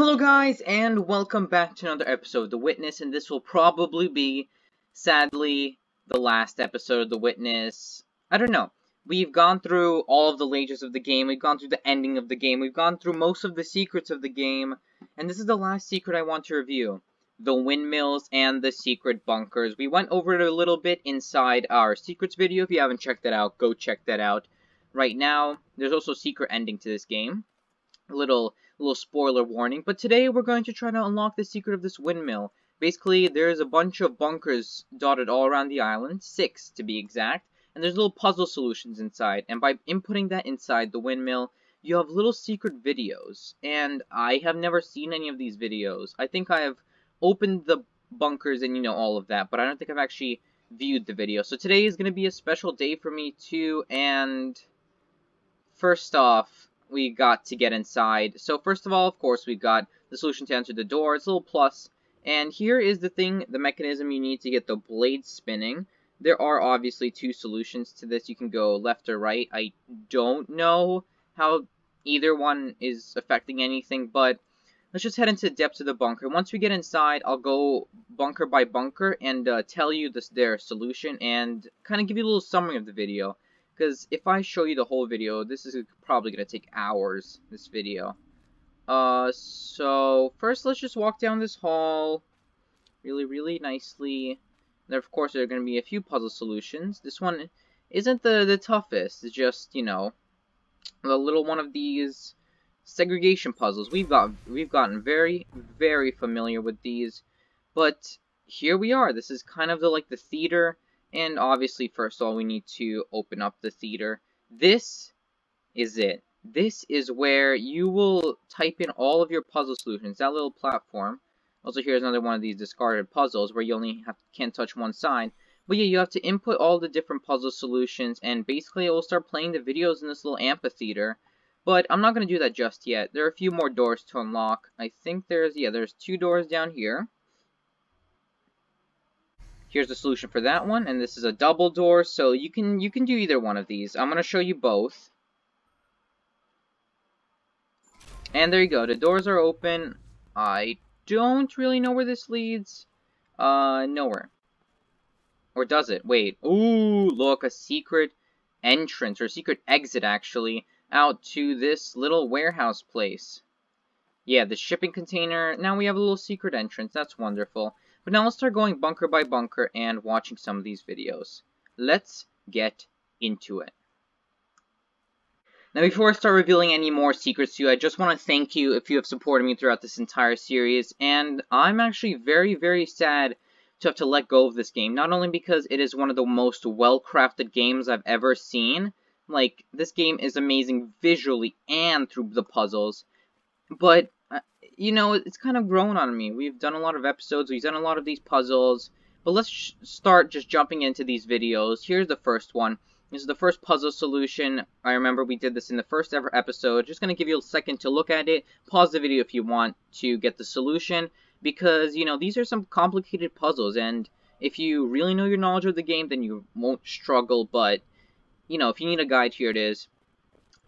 Hello guys, and welcome back to another episode of The Witness, and this will probably be, sadly, the last episode of The Witness. I don't know. We've gone through all of the layers of the game, we've gone through the ending of the game, we've gone through most of the secrets of the game, and this is the last secret I want to review. The windmills and the secret bunkers. We went over it a little bit inside our secrets video. If you haven't checked that out, go check that out. Right now, there's also a secret ending to this game. Little little spoiler warning, but today we're going to try to unlock the secret of this windmill. Basically, there's a bunch of bunkers dotted all around the island, six to be exact, and there's little puzzle solutions inside, and by inputting that inside the windmill, you have little secret videos, and I have never seen any of these videos. I think I have opened the bunkers and, you know, all of that, but I don't think I've actually viewed the video. So today is going to be a special day for me, too, and first off, we got to get inside. So first of all, of course, we've got the solution to enter the door. It's a little plus. And here is the thing, the mechanism you need to get the blade spinning. There are obviously two solutions to this. You can go left or right. I don't know how either one is affecting anything, but let's just head into the depths of the bunker. Once we get inside, I'll go bunker by bunker and uh, tell you this, their solution and kind of give you a little summary of the video. Because if I show you the whole video, this is probably going to take hours, this video. Uh, so, first let's just walk down this hall really, really nicely. There, of course, there are going to be a few puzzle solutions. This one isn't the, the toughest. It's just, you know, a little one of these segregation puzzles. We've got we've gotten very, very familiar with these. But here we are. This is kind of the like the theater and obviously, first of all, we need to open up the theater. This is it. This is where you will type in all of your puzzle solutions, that little platform. Also, here's another one of these discarded puzzles where you only have, can't touch one side. But yeah, you have to input all the different puzzle solutions, and basically it will start playing the videos in this little amphitheater. But I'm not going to do that just yet. There are a few more doors to unlock. I think there's, yeah, there's two doors down here. Here's the solution for that one, and this is a double door, so you can you can do either one of these. I'm going to show you both. And there you go, the doors are open. I don't really know where this leads. Uh, nowhere. Or does it? Wait. Ooh, look, a secret entrance, or secret exit, actually, out to this little warehouse place. Yeah, the shipping container. Now we have a little secret entrance. That's wonderful. But now let's start going bunker by bunker and watching some of these videos. Let's get into it. Now before I start revealing any more secrets to you, I just want to thank you if you have supported me throughout this entire series, and I'm actually very, very sad to have to let go of this game, not only because it is one of the most well-crafted games I've ever seen, like, this game is amazing visually and through the puzzles, but you know, it's kind of grown on me. We've done a lot of episodes, we've done a lot of these puzzles, but let's start just jumping into these videos. Here's the first one. This is the first puzzle solution. I remember we did this in the first ever episode. Just going to give you a second to look at it. Pause the video if you want to get the solution. Because, you know, these are some complicated puzzles. And if you really know your knowledge of the game, then you won't struggle. But, you know, if you need a guide, here it is.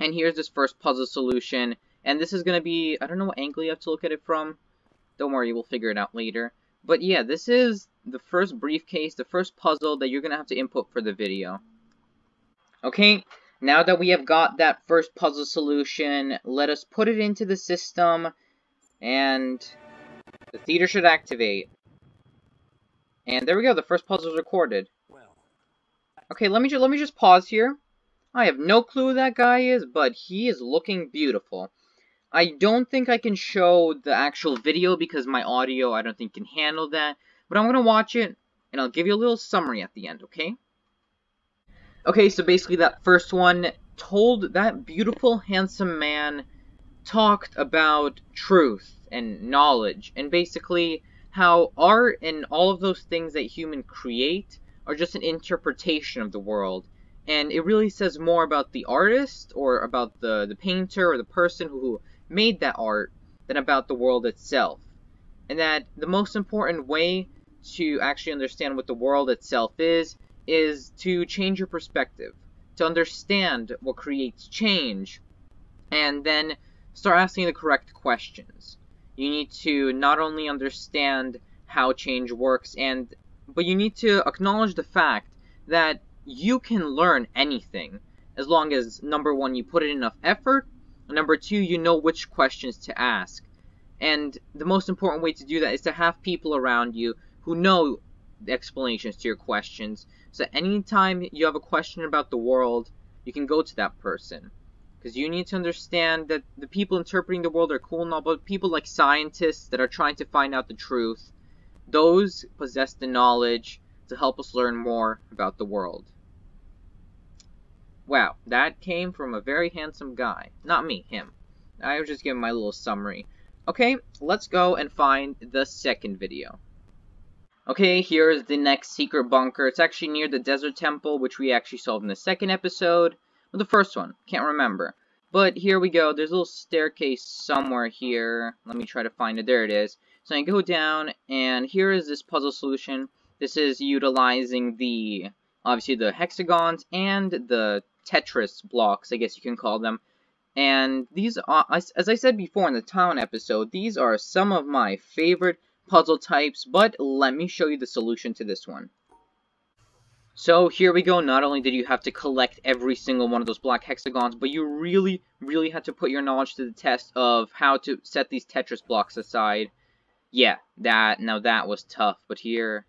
And here's this first puzzle solution. And this is going to be, I don't know what angle you have to look at it from. Don't worry, we'll figure it out later. But yeah, this is the first briefcase, the first puzzle that you're going to have to input for the video. Okay, now that we have got that first puzzle solution, let us put it into the system, and the theater should activate. And there we go, the first puzzle is recorded. Okay, let me, let me just pause here. I have no clue who that guy is, but he is looking beautiful. I don't think I can show the actual video because my audio I don't think can handle that. But I'm going to watch it and I'll give you a little summary at the end, okay? Okay, so basically that first one told that beautiful, handsome man talked about truth and knowledge and basically how art and all of those things that humans create are just an interpretation of the world and it really says more about the artist or about the, the painter or the person who made that art than about the world itself. And that the most important way to actually understand what the world itself is, is to change your perspective, to understand what creates change, and then start asking the correct questions. You need to not only understand how change works and but you need to acknowledge the fact that you can learn anything as long as number one you put in enough effort number two you know which questions to ask. And the most important way to do that is to have people around you who know the explanations to your questions. So anytime you have a question about the world you can go to that person. Because you need to understand that the people interpreting the world are cool and all, but people like scientists that are trying to find out the truth, those possess the knowledge to help us learn more about the world. Wow, that came from a very handsome guy. Not me, him. I was just giving my little summary. Okay, let's go and find the second video. Okay, here's the next secret bunker. It's actually near the desert temple, which we actually solved in the second episode. Well, the first one. Can't remember. But here we go. There's a little staircase somewhere here. Let me try to find it. There it is. So I go down, and here is this puzzle solution. This is utilizing the, obviously, the hexagons and the Tetris blocks, I guess you can call them. And these are, as I said before in the town episode, these are some of my favorite puzzle types, but let me show you the solution to this one. So here we go, not only did you have to collect every single one of those black hexagons, but you really, really had to put your knowledge to the test of how to set these Tetris blocks aside. Yeah, that, now that was tough, but here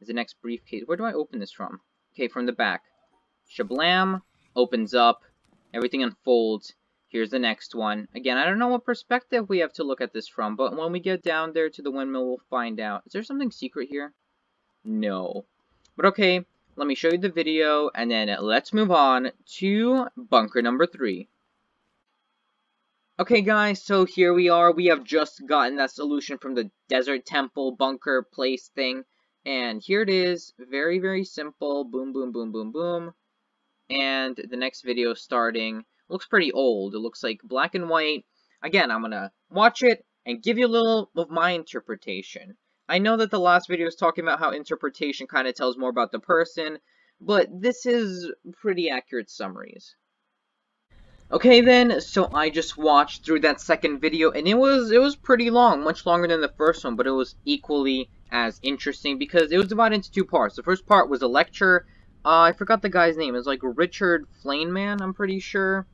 is the next briefcase. Where do I open this from? Okay, from the back. Shablam, opens up, everything unfolds. Here's the next one. Again, I don't know what perspective we have to look at this from, but when we get down there to the windmill, we'll find out. Is there something secret here? No. But okay, let me show you the video, and then let's move on to bunker number three. Okay guys, so here we are. We have just gotten that solution from the desert temple bunker place thing. And here it is. Very, very simple. Boom, boom, boom, boom, boom. And the next video starting. Looks pretty old. It looks like black and white. Again, I'm going to watch it and give you a little of my interpretation. I know that the last video was talking about how interpretation kind of tells more about the person, but this is pretty accurate summaries. Okay then, so I just watched through that second video, and it was it was pretty long, much longer than the first one, but it was equally as interesting because it was divided into two parts. The first part was a lecture. Uh, I forgot the guy's name. It's like Richard Flaneman, I'm pretty sure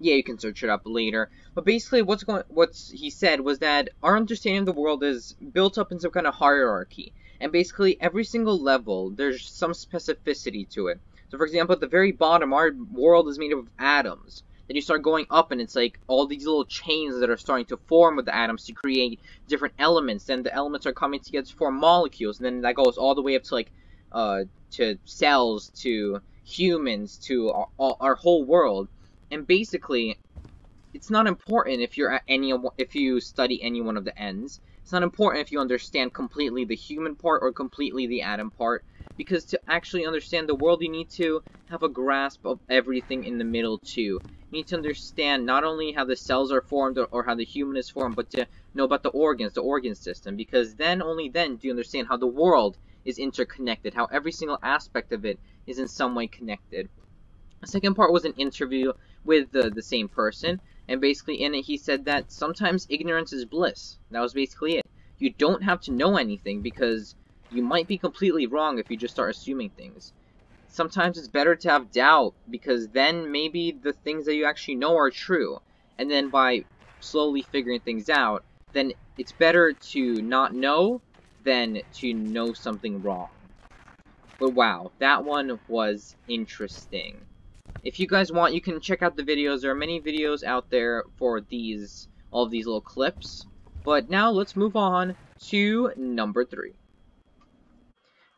yeah, you can search it up later. But basically, what's going, what's he said was that our understanding of the world is built up in some kind of hierarchy, and basically every single level there's some specificity to it. So, for example, at the very bottom, our world is made up of atoms. Then you start going up, and it's like all these little chains that are starting to form with the atoms to create different elements. Then the elements are coming together to form molecules, and then that goes all the way up to like uh, to cells, to humans, to our, our whole world and basically, it's not important if you're at any if you study any one of the ends. It's not important if you understand completely the human part or completely the atom part, because to actually understand the world, you need to have a grasp of everything in the middle too. You need to understand not only how the cells are formed or, or how the human is formed, but to know about the organs, the organ system, because then, only then, do you understand how the world is interconnected, how every single aspect of it is in some way connected. The second part was an interview with the, the same person, and basically in it he said that sometimes ignorance is bliss. That was basically it. You don't have to know anything because you might be completely wrong if you just start assuming things. Sometimes it's better to have doubt because then maybe the things that you actually know are true. And then by slowly figuring things out, then it's better to not know than to know something wrong. But wow, that one was interesting. If you guys want, you can check out the videos. There are many videos out there for these, all of these little clips. But now let's move on to number three.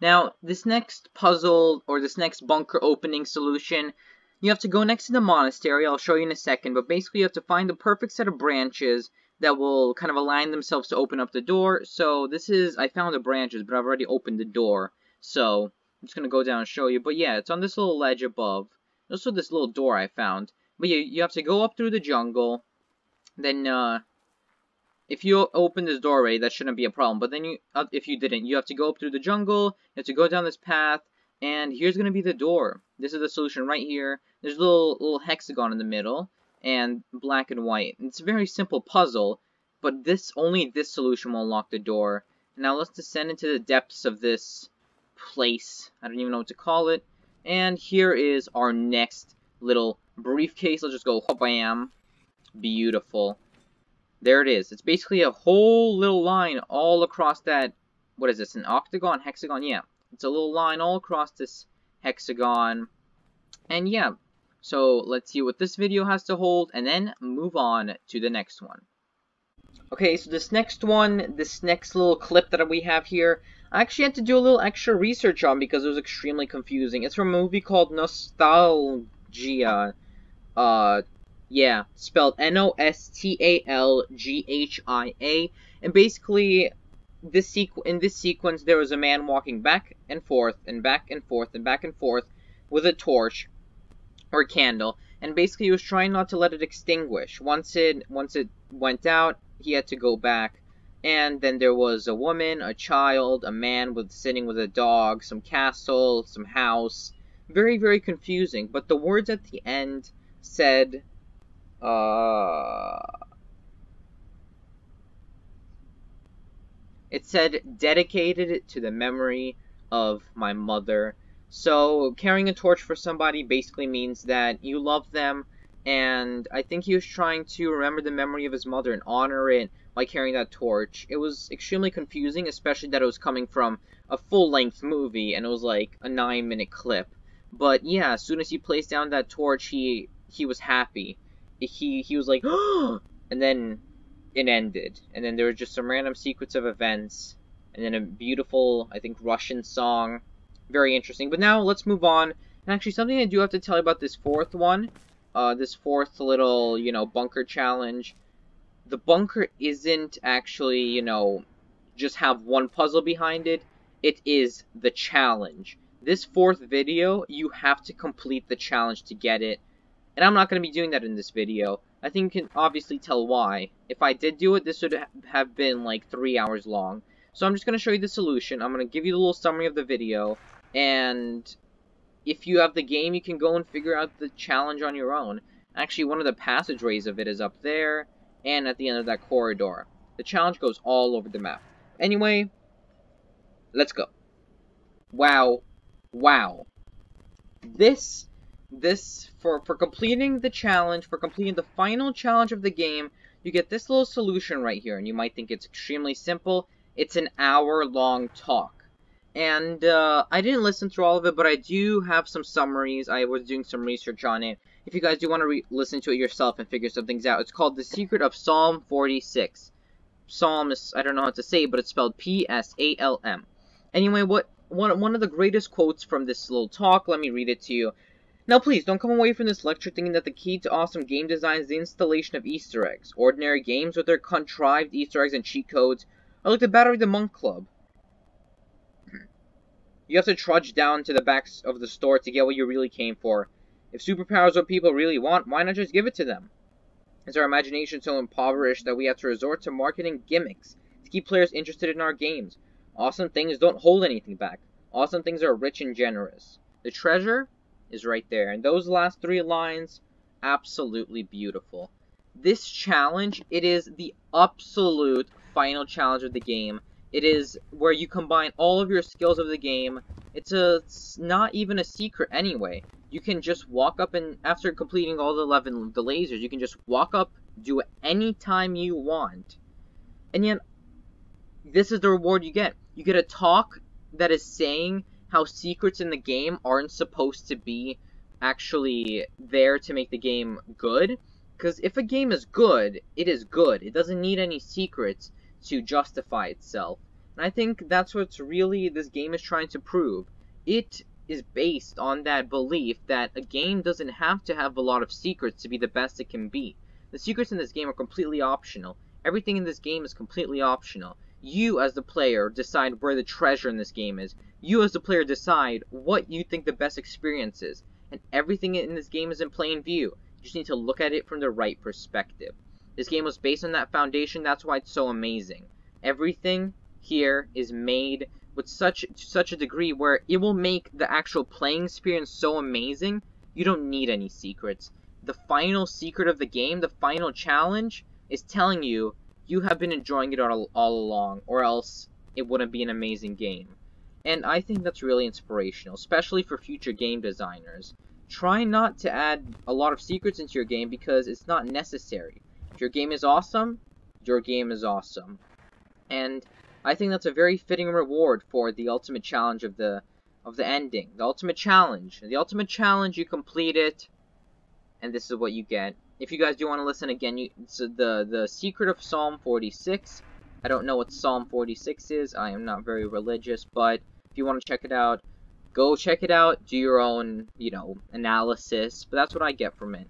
Now, this next puzzle, or this next bunker opening solution, you have to go next to the monastery, I'll show you in a second, but basically you have to find the perfect set of branches that will kind of align themselves to open up the door. So this is, I found the branches, but I've already opened the door. So I'm just going to go down and show you. But yeah, it's on this little ledge above. Also this little door I found. But you, you have to go up through the jungle. Then, uh, if you open this doorway, that shouldn't be a problem. But then you, uh, if you didn't, you have to go up through the jungle. You have to go down this path. And here's going to be the door. This is the solution right here. There's a little, little hexagon in the middle. And black and white. It's a very simple puzzle. but this only this solution will unlock the door. Now let's descend into the depths of this place. I don't even know what to call it. And here is our next little briefcase. Let's just go bam. Beautiful. There it is. It's basically a whole little line all across that. What is this? An octagon? Hexagon? Yeah. It's a little line all across this hexagon. And yeah. So let's see what this video has to hold and then move on to the next one. Okay, so this next one, this next little clip that we have here, I actually had to do a little extra research on because it was extremely confusing. It's from a movie called Nostalgia. Uh, yeah, spelled N-O-S-T-A-L-G-H-I-A. And basically, this sequ in this sequence, there was a man walking back and forth, and back and forth, and back and forth with a torch, or candle, and basically he was trying not to let it extinguish. Once it, once it went out, he had to go back. And then there was a woman, a child, a man with sitting with a dog, some castle, some house. Very, very confusing. But the words at the end said, uh, it said dedicated to the memory of my mother. So carrying a torch for somebody basically means that you love them and I think he was trying to remember the memory of his mother and honor it by carrying that torch. It was extremely confusing, especially that it was coming from a full-length movie and it was like a nine-minute clip. But yeah, as soon as he placed down that torch, he he was happy. He he was like, and then it ended, and then there was just some random sequence of events, and then a beautiful, I think, Russian song. Very interesting. But now let's move on. And actually, something I do have to tell you about this fourth one uh, this fourth little, you know, bunker challenge, the bunker isn't actually, you know, just have one puzzle behind it. It is the challenge. This fourth video, you have to complete the challenge to get it. And I'm not going to be doing that in this video. I think you can obviously tell why. If I did do it, this would have been like three hours long. So I'm just going to show you the solution. I'm going to give you a little summary of the video. And if you have the game, you can go and figure out the challenge on your own. Actually, one of the passageways of it is up there, and at the end of that corridor. The challenge goes all over the map. Anyway, let's go. Wow. Wow. This, this, for, for completing the challenge, for completing the final challenge of the game, you get this little solution right here, and you might think it's extremely simple. It's an hour-long talk. And uh, I didn't listen through all of it, but I do have some summaries. I was doing some research on it. If you guys do want to listen to it yourself and figure some things out, it's called The Secret of Psalm 46. Psalm is, I don't know how to say but it's spelled P-S-A-L-M. Anyway, what one, one of the greatest quotes from this little talk, let me read it to you. Now please, don't come away from this lecture thinking that the key to awesome game design is the installation of Easter eggs. Ordinary games with their contrived Easter eggs and cheat codes are like the Battery the Monk Club. You have to trudge down to the back of the store to get what you really came for. If superpowers are what people really want, why not just give it to them? Is our imagination so impoverished that we have to resort to marketing gimmicks to keep players interested in our games? Awesome things don't hold anything back. Awesome things are rich and generous. The treasure is right there. And those last three lines, absolutely beautiful. This challenge, it is the absolute final challenge of the game it is where you combine all of your skills of the game. It's a it's not even a secret anyway. You can just walk up and after completing all the 11 the lasers, you can just walk up, do it anytime you want. And yet this is the reward you get. You get a talk that is saying how secrets in the game aren't supposed to be actually there to make the game good. Because if a game is good, it is good. It doesn't need any secrets to justify itself. And I think that's what's really this game is trying to prove. It is based on that belief that a game doesn't have to have a lot of secrets to be the best it can be. The secrets in this game are completely optional. Everything in this game is completely optional. You, as the player, decide where the treasure in this game is. You, as the player, decide what you think the best experience is. And everything in this game is in plain view. You just need to look at it from the right perspective. This game was based on that foundation, that's why it's so amazing. Everything here is made with such such a degree where it will make the actual playing experience so amazing, you don't need any secrets. The final secret of the game, the final challenge, is telling you you have been enjoying it all, all along, or else it wouldn't be an amazing game. And I think that's really inspirational, especially for future game designers. Try not to add a lot of secrets into your game because it's not necessary. If your game is awesome, your game is awesome. And I think that's a very fitting reward for the ultimate challenge of the of the ending. The ultimate challenge. The ultimate challenge, you complete it, and this is what you get. If you guys do want to listen again, you, the, the secret of Psalm 46. I don't know what Psalm 46 is. I am not very religious, but if you want to check it out, go check it out. Do your own, you know, analysis. But that's what I get from it.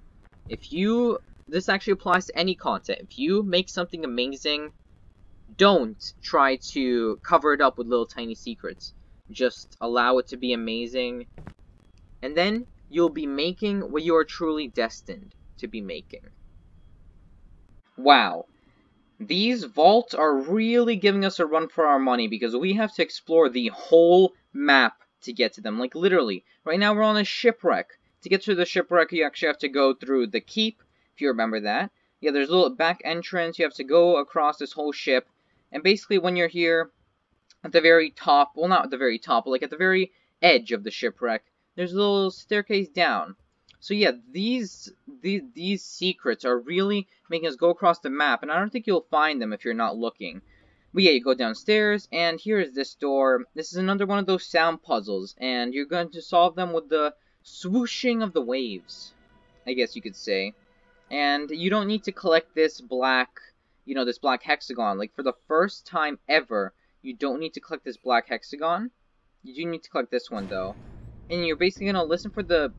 If you, this actually applies to any content. If you make something amazing, don't try to cover it up with little tiny secrets. Just allow it to be amazing. And then you'll be making what you are truly destined to be making. Wow. These vaults are really giving us a run for our money because we have to explore the whole map to get to them. Like, literally. Right now we're on a shipwreck. To get to the shipwreck, you actually have to go through the keep, you remember that. Yeah, there's a little back entrance. You have to go across this whole ship. And basically, when you're here, at the very top, well, not at the very top, but like at the very edge of the shipwreck, there's a little staircase down. So yeah, these, these, these secrets are really making us go across the map, and I don't think you'll find them if you're not looking. But yeah, you go downstairs, and here is this door. This is another one of those sound puzzles, and you're going to solve them with the swooshing of the waves, I guess you could say. And you don't need to collect this black, you know, this black hexagon. Like, for the first time ever, you don't need to collect this black hexagon. You do need to collect this one, though. And you're basically going to listen for the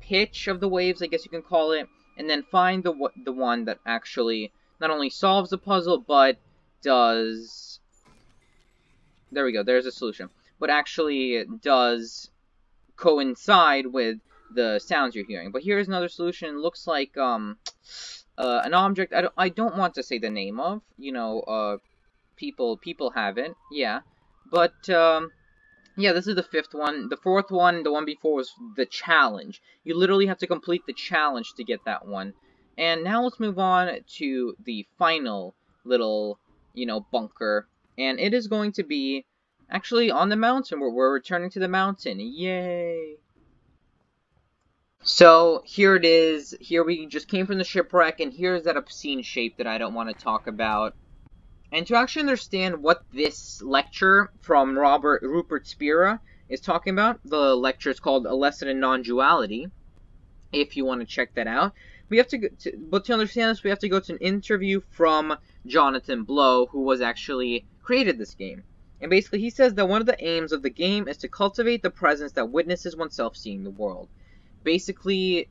pitch of the waves, I guess you can call it, and then find the the one that actually not only solves the puzzle, but does... There we go, there's a solution. But actually does coincide with the sounds you're hearing. But here's another solution. Looks like um, uh, an object I don't, I don't want to say the name of. You know, uh, people people have it. Yeah. But, um, yeah, this is the fifth one. The fourth one, the one before, was the challenge. You literally have to complete the challenge to get that one. And now let's move on to the final little, you know, bunker. And it is going to be actually on the mountain. We're, we're returning to the mountain. Yay! So, here it is. Here we just came from the shipwreck, and here's that obscene shape that I don't want to talk about. And to actually understand what this lecture from Robert Rupert Spira is talking about, the lecture is called A Lesson in Non-Duality, if you want to check that out. We have to, to, but to understand this, we have to go to an interview from Jonathan Blow, who was actually created this game. And basically, he says that one of the aims of the game is to cultivate the presence that witnesses oneself seeing the world. Basically,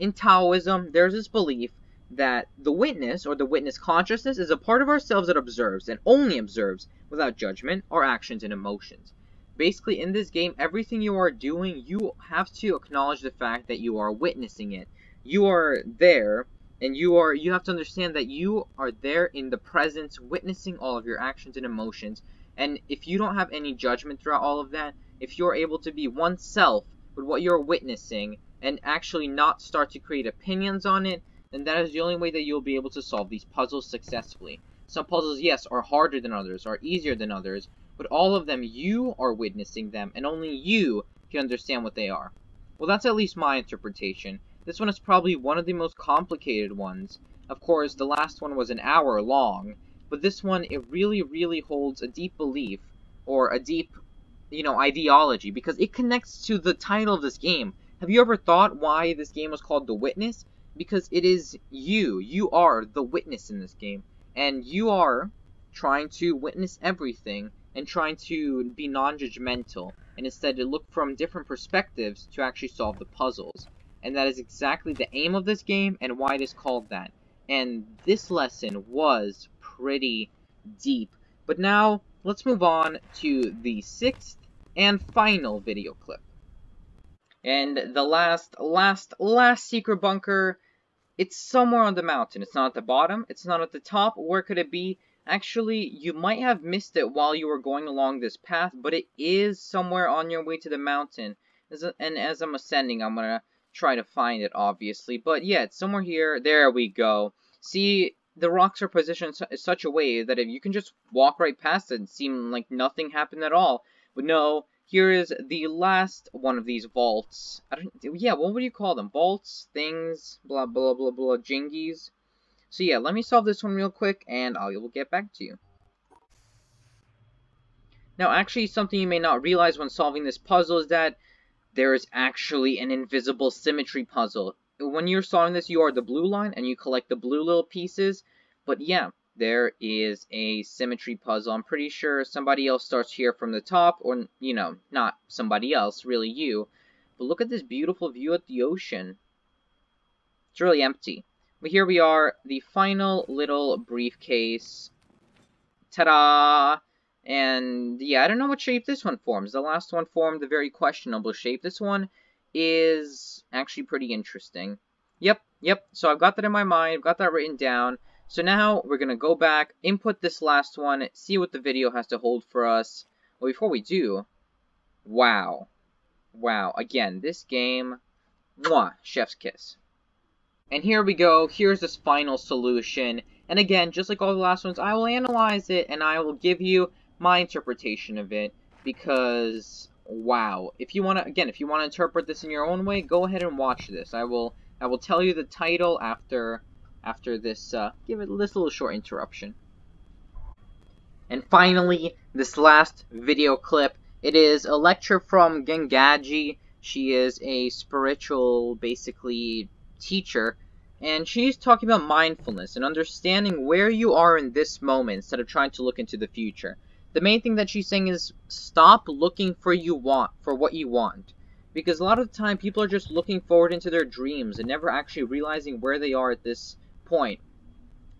in Taoism, there's this belief that the witness or the witness consciousness is a part of ourselves that observes and only observes without judgment our actions and emotions. Basically, in this game, everything you are doing, you have to acknowledge the fact that you are witnessing it. You are there, and you are you have to understand that you are there in the presence, witnessing all of your actions and emotions. And if you don't have any judgment throughout all of that, if you're able to be oneself with what you're witnessing and actually not start to create opinions on it, then that is the only way that you'll be able to solve these puzzles successfully. Some puzzles, yes, are harder than others, are easier than others, but all of them, you are witnessing them, and only you can understand what they are. Well, that's at least my interpretation. This one is probably one of the most complicated ones. Of course, the last one was an hour long, but this one, it really, really holds a deep belief, or a deep, you know, ideology, because it connects to the title of this game. Have you ever thought why this game was called The Witness? because it is you. You are the witness in this game. And you are trying to witness everything and trying to be non-judgmental and instead to look from different perspectives to actually solve the puzzles. And that is exactly the aim of this game and why it is called that. And this lesson was pretty deep. But now, let's move on to the sixth and final video clip. And the last, last, last secret bunker it's somewhere on the mountain. It's not at the bottom. It's not at the top. Where could it be? Actually, you might have missed it while you were going along this path, but it is somewhere on your way to the mountain. And as I'm ascending, I'm going to try to find it, obviously. But yeah, it's somewhere here. There we go. See, the rocks are positioned in such a way that if you can just walk right past it and seem like nothing happened at all. But no, here is the last one of these vaults. I don't, yeah, what would you call them? Vaults, things, blah, blah, blah, blah, jingies. So yeah, let me solve this one real quick, and I will get back to you. Now, actually, something you may not realize when solving this puzzle is that there is actually an invisible symmetry puzzle. When you're solving this, you are the blue line, and you collect the blue little pieces. But yeah, there is a symmetry puzzle. I'm pretty sure somebody else starts here from the top, or, you know, not somebody else, really you. But look at this beautiful view at the ocean. It's really empty. But here we are, the final little briefcase. Ta-da! And yeah, I don't know what shape this one forms. The last one formed a very questionable shape. This one is actually pretty interesting. Yep, yep. So I've got that in my mind. I've got that written down. So now we're going to go back, input this last one, see what the video has to hold for us. Well, before we do, wow. Wow. Again, this game, mwah, chef's kiss. And here we go. Here's this final solution. And again, just like all the last ones, I will analyze it and I will give you my interpretation of it because wow if you want to again if you want to interpret this in your own way go ahead and watch this i will i will tell you the title after after this uh, give it this little short interruption. And finally this last video clip it is a lecture from Gangaji. She is a spiritual basically teacher and she's talking about mindfulness and understanding where you are in this moment instead of trying to look into the future. The main thing that she's saying is stop looking for you want for what you want. Because a lot of the time people are just looking forward into their dreams and never actually realizing where they are at this point.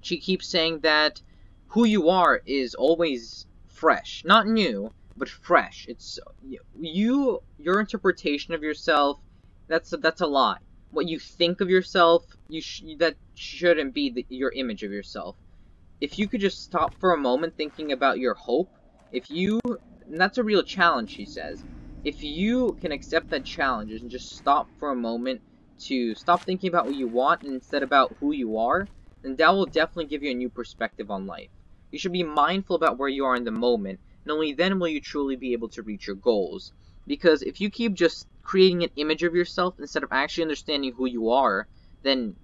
She keeps saying that who you are is always fresh. Not new but fresh. It's you your interpretation of yourself that's a, that's a lie. What you think of yourself you sh that shouldn't be the, your image of yourself. If you could just stop for a moment thinking about your hope if you, that's a real challenge, she says. If you can accept that challenge and just stop for a moment to stop thinking about what you want and instead about who you are, then that will definitely give you a new perspective on life. You should be mindful about where you are in the moment, and only then will you truly be able to reach your goals. Because if you keep just creating an image of yourself instead of actually understanding who you are, then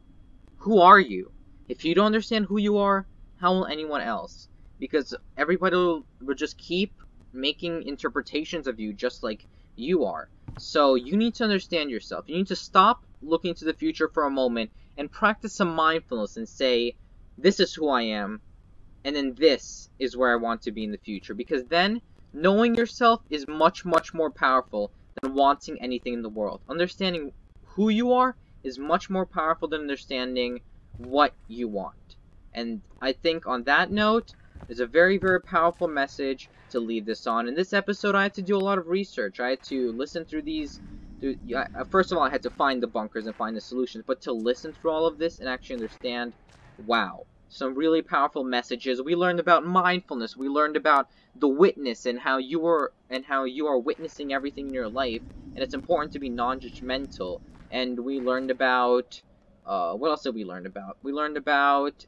who are you? If you don't understand who you are, how will anyone else? because everybody will, just keep making interpretations of you just like you are. So you need to understand yourself. You need to stop looking to the future for a moment and practice some mindfulness and say, this is who I am, and then this is where I want to be in the future. Because then, knowing yourself is much, much more powerful than wanting anything in the world. Understanding who you are is much more powerful than understanding what you want. And I think on that note, is a very, very powerful message to leave this on. In this episode, I had to do a lot of research. I had to listen through these. Yeah, first of all, I had to find the bunkers and find the solutions, but to listen through all of this and actually understand, wow, some really powerful messages. We learned about mindfulness. We learned about the witness and how you are and how you are witnessing everything in your life, and it's important to be non-judgmental. And we learned about uh, what else did we learn about? We learned about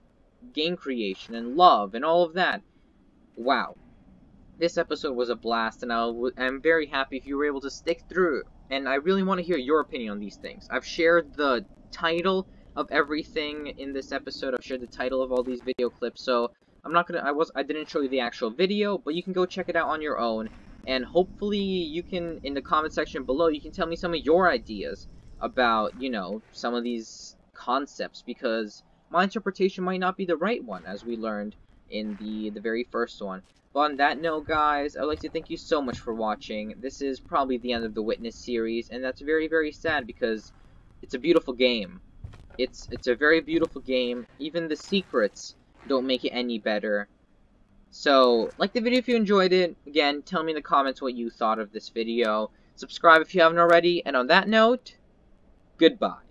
game creation and love and all of that. Wow. This episode was a blast, and i am very happy if you were able to stick through. And I really want to hear your opinion on these things. I've shared the title of everything in this episode. I've shared the title of all these video clips, so I'm not gonna. I was. I didn't show you the actual video, but you can go check it out on your own. And hopefully, you can in the comment section below, you can tell me some of your ideas about, you know, some of these concepts because my interpretation might not be the right one, as we learned in the, the very first one. But on that note, guys, I'd like to thank you so much for watching. This is probably the end of the Witness series, and that's very, very sad because it's a beautiful game. It's, it's a very beautiful game. Even the secrets don't make it any better. So, like the video if you enjoyed it. Again, tell me in the comments what you thought of this video. Subscribe if you haven't already. And on that note, goodbye.